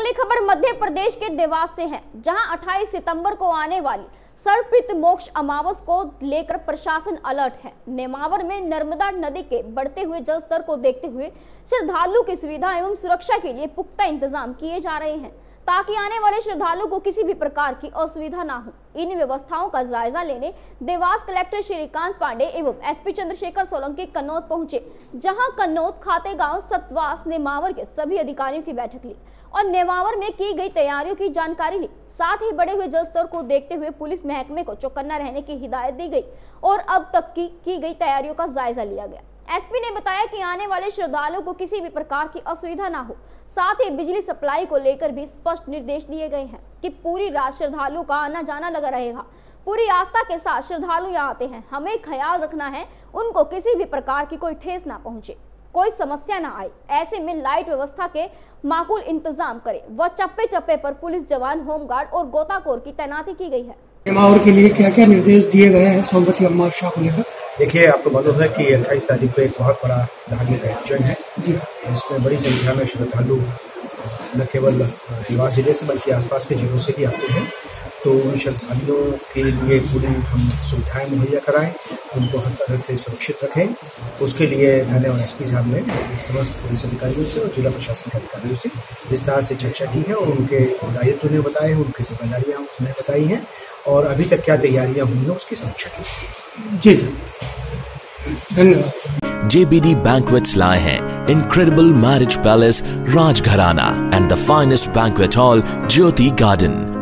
अगली खबर मध्य प्रदेश के देवास से है, जहाँ 28 सितंबर को आने वाली सर्वपित मोक्ष अमावस को लेकर प्रशासन अलर्ट है। नेमावर में नर्मदा नदी के बढ़ते हुए जल स्तर को देखते हुए श्रद्धालु की सुविधा एवं सुरक्षा के लिए पुख्ता इंतज़ाम किए जा रहे हैं, ताकि आने वाले श्रद्धालु को किसी भी प्रकार की असुविधा ना हो। इन व्यवस्थाओं का जायजा लेने देवास कलेक्टर श्रीकांत पांडे एवं एसपी चंद्रशेखर सोलंकी कन्नौत पहुँचे, जहाँ कन्नौत खाते गाँव सतवास नेमावर के सभी अधिकारियों की बैठक ली। और नेमावर में की गई तैयारियों की जानकारी ली। साथ ही बढ़े हुए जल स्तर को देखते हुए पुलिस महकमे को चौकन्ना रहने की हिदायत दी गई और अब तक की की गई तैयारियों का जायजा लिया गया। एसपी ने बताया कि आने वाले श्रद्धालुओं को किसी भी प्रकार की असुविधा ना हो। साथ ही बिजली सप्लाई को लेकर भी स्पष्ट निर्देश दिए गए हैं कि पूरी रात श्रद्धालुओं का आना जाना लगा रहेगा। पूरी आस्था के साथ श्रद्धालु यहाँ आते हैं। हमें ख्याल रखना है, उनको किसी भी प्रकार की कोई ठेस ना पहुँचे। कोई समस्या ना आए। ऐसे में लाइट व्यवस्था के माकूल इंतज़ाम करें। व चप्पे चप्पे पर पुलिस जवान होमगार्ड और गोताखोर की तैनाती की गई है। के लिए क्या क्या निर्देश दिए गए हैं? सोमवती अमावस्या को लेकर। देखिए आपको मालूम है कि अट्ठाईस तारीख को एक बहुत बड़ा धार्मिक आयोजन है। जी। इसमें बड़ी संख्या में श्रद्धालु न केवल देवास ज़िले से बल्कि आसपास के जिलों से भी आते हैं। तो उन श्रद्धालुओं के लिए पूरी हम सुविधाएँ मुहैया कराएँ, उनको हर तरह से सुरक्षित रखें। उसके लिए मैंने और एसपी साहब ने समस्त पुलिस अधिकारियों से और जिला प्रशासन के अधिकारियों से विस्तार से चर्चा की है और उनके दायित्व उन्हें बताए हैं उनकी जिम्मेदारियाँ उन्हें बताई हैं और अभी तक क्या तैयारियाँ हुई हैं उसकी समीक्षा की जी सर। धन्यवाद JBD Banquets lie हैं incredible marriage palace Rajgharana and the finest banquet hall Jyoti Garden.